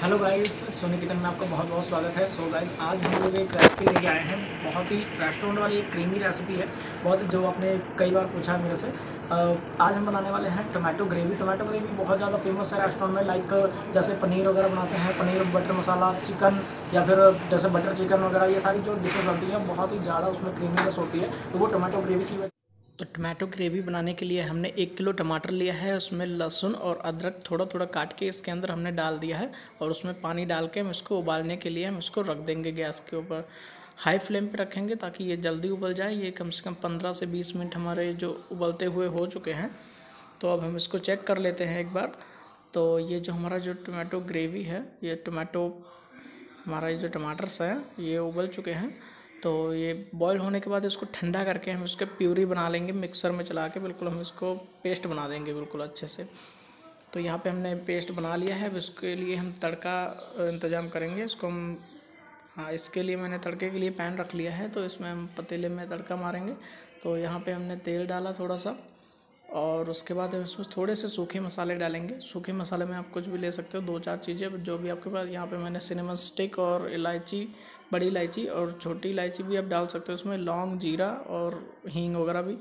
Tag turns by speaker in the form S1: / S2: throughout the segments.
S1: Hello guys Soni kitchen में आपका बहुत बहुत स्वागत है। सो so गाइस आज हम लोग एक रेसिपी लेके आए हैं। बहुत ही रेस्टोरेंट वाली एक क्रीमी रेसिपी है। बहुत जो आपने कई बार पूछा है मेरे से। आज हम बनाने वाले हैं टोमेटो ग्रेवी टोमेटो ग्रेवी बहुत ज़्यादा फ़ेमस है रेस्टोरेंट में। लाइक जैसे पनीर वगैरह बनाते हैं, पनीर बटर मसाला चिकन या फिर जैसे बटर चिकन वगैरह, ये सारी जो डिशेज बनती हैं, बहुत ही ज़्यादा उसमें क्रीमीनेस होती है। तो वो टोमेटो ग्रेवी की तो टमाटो ग्रेवी बनाने के लिए हमने एक किलो टमाटर लिया है, उसमें लहसुन और अदरक थोड़ा थोड़ा काट के इसके अंदर हमने डाल दिया है और उसमें पानी डाल के हम इसको उबालने के लिए हम इसको रख देंगे गैस के ऊपर। हाई फ्लेम पे रखेंगे ताकि ये जल्दी उबल जाए। ये कम से कम पंद्रह से बीस मिनट हमारे जो उबलते हुए हो चुके हैं। तो अब हम इसको चेक कर लेते हैं एक बार। तो ये जो हमारा जो टमाटो ग्रेवी है, ये टमाटो, हमारा ये जो टमाटर्स हैं, ये उबल चुके हैं। तो ये बॉईल होने के बाद इसको ठंडा करके हम इसके प्यूरी बना लेंगे मिक्सर में चला के, बिल्कुल हम इसको पेस्ट बना देंगे बिल्कुल अच्छे से। तो यहाँ पे हमने पेस्ट बना लिया है, अब इसके लिए हम तड़का इंतज़ाम करेंगे। इसको हम हाँ इसके लिए मैंने तड़के के लिए पैन रख लिया है तो इसमें हम पतीले में तड़का मारेंगे। तो यहाँ पर हमने तेल डाला थोड़ा सा। और उसके बाद इसमें थोड़े से सूखे मसाले डालेंगे। सूखे मसाले में आप कुछ भी ले सकते हो, दो चार चीज़ें, जो भी आपके पास, यहाँ पे मैंने सिनेमन स्टिक और इलायची, बड़ी इलायची और छोटी इलायची भी आप डाल सकते हो। उसमें लौंग, जीरा और हींग वगैरह भी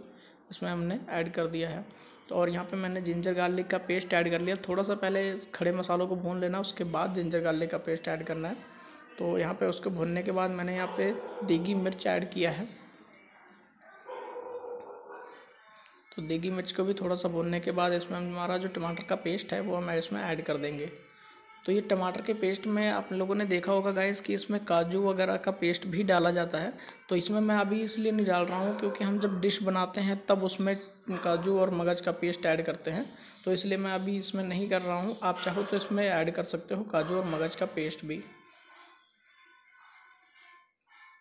S1: इसमें हमने ऐड कर दिया है। तो और यहाँ पे मैंने जिंजर गार्लिक का पेस्ट ऐड कर लिया। थोड़ा सा पहले खड़े मसालों को भून लेना, उसके बाद जिंजर गार्लिक का पेस्ट ऐड करना है। तो यहाँ पे उसको भूनने के बाद मैंने यहाँ पे देगी मिर्च ऐड किया है। तो देगी मिर्च को भी थोड़ा सा भूनने के बाद इसमें हमारा जो टमाटर का पेस्ट है वो हम इसमें ऐड कर देंगे। तो ये टमाटर के पेस्ट में आप लोगों ने देखा होगा गाइस कि इसमें काजू वगैरह का पेस्ट भी डाला जाता है। तो इसमें मैं अभी इसलिए नहीं डाल रहा हूँ क्योंकि हम जब डिश बनाते हैं तब उसमें काजू और मगज़ का पेस्ट ऐड करते हैं। तो इसलिए मैं अभी इसमें नहीं कर रहा हूँ। आप चाहो तो इसमें ऐड कर सकते हो काजू और मगज़ का पेस्ट भी।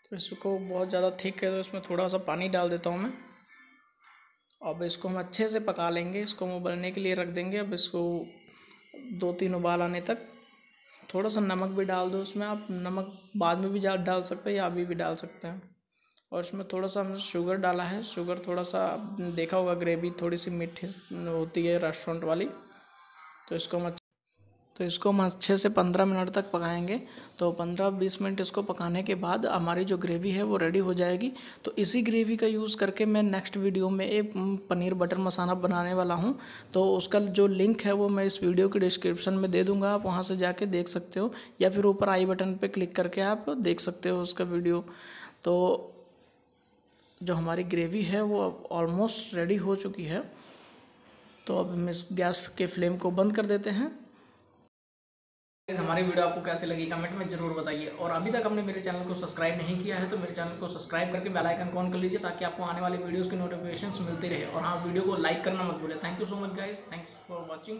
S1: तो इसको बहुत ज़्यादा थिक है तो इसमें थोड़ा सा पानी डाल देता हूँ मैं। अब इसको हम अच्छे से पका लेंगे, इसको हम उबलने के लिए रख देंगे। अब इसको दो तीन उबाल आने तक थोड़ा सा नमक भी डाल दो उसमें। आप नमक बाद में भी डाल सकते हैं या अभी भी डाल सकते हैं। और इसमें थोड़ा सा हमने शुगर डाला है। शुगर थोड़ा सा देखा होगा ग्रेवी थोड़ी सी मीठी होती है रेस्टोरेंट वाली। तो इसको हम तो इसको हम अच्छे से पंद्रह मिनट तक पकाएँगे। तो पंद्रह बीस मिनट इसको पकाने के बाद हमारी जो ग्रेवी है वो रेडी हो जाएगी। तो इसी ग्रेवी का यूज़ करके मैं नेक्स्ट वीडियो में एक पनीर बटर मसाला बनाने वाला हूँ। तो उसका जो लिंक है वो मैं इस वीडियो के डिस्क्रिप्शन में दे दूँगा। आप वहाँ से जाके देख सकते हो। या फिर ऊपर आई बटन पर क्लिक करके आप देख सकते हो उसका वीडियो तो जो हमारी ग्रेवी है वो ऑलमोस्ट रेडी हो चुकी है। तो अब हम इस गैस के फ्लेम को बंद कर देते हैं। हमारी वीडियो आपको कैसे लगी कमेंट में ज़रूर बताइए। और अभी तक आपने मेरे चैनल को सब्सक्राइब नहीं किया है तो मेरे चैनल को सब्सक्राइब करके बेल आइकन ऑन कर लीजिए ताकि आपको आने वाली वीडियोस की नोटिफिकेशंस मिलती रहे। और हाँ वीडियो को लाइक करना मत भूलें thank you so much guys thanks for watching